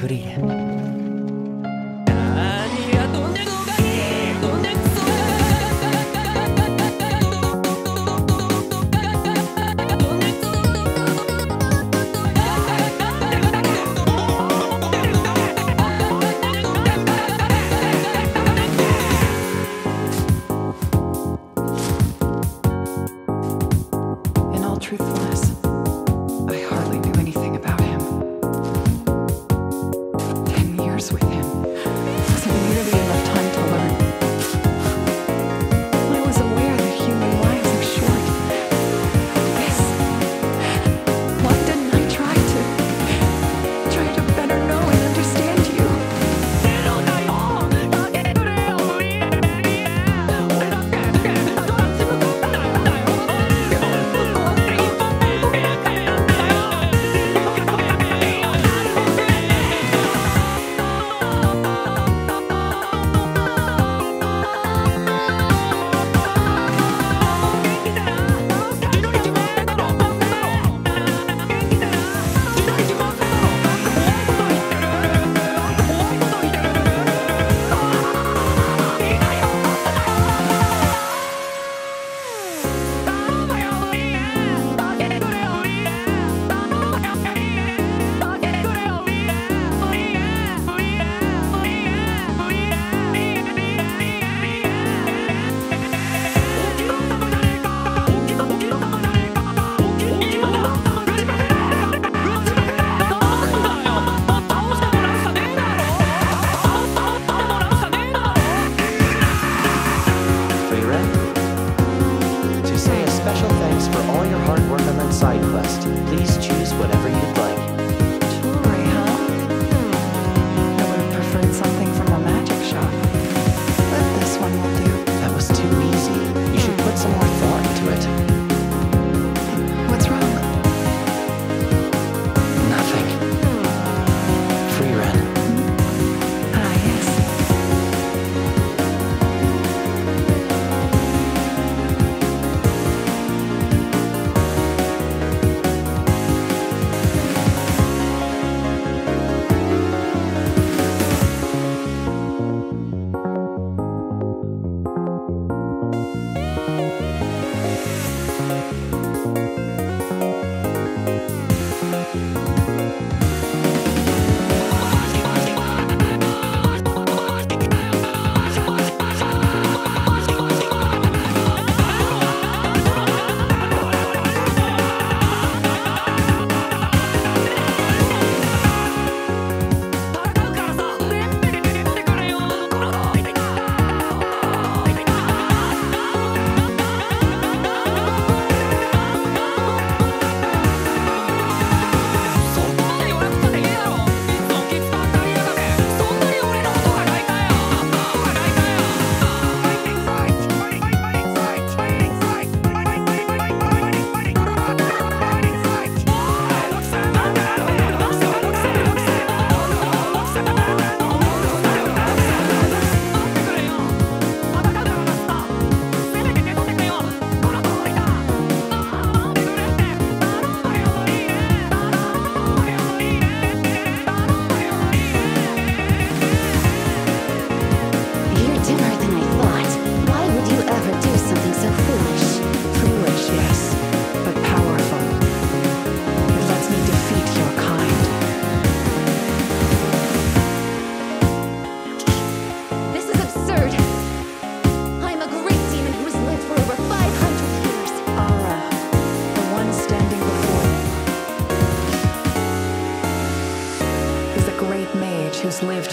フリーレン truthfulness. side quest. Please choose whatever you'd like.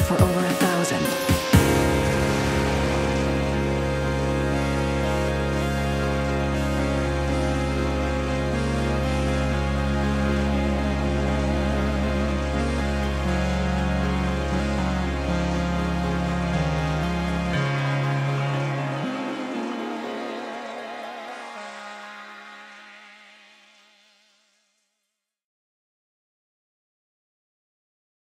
for over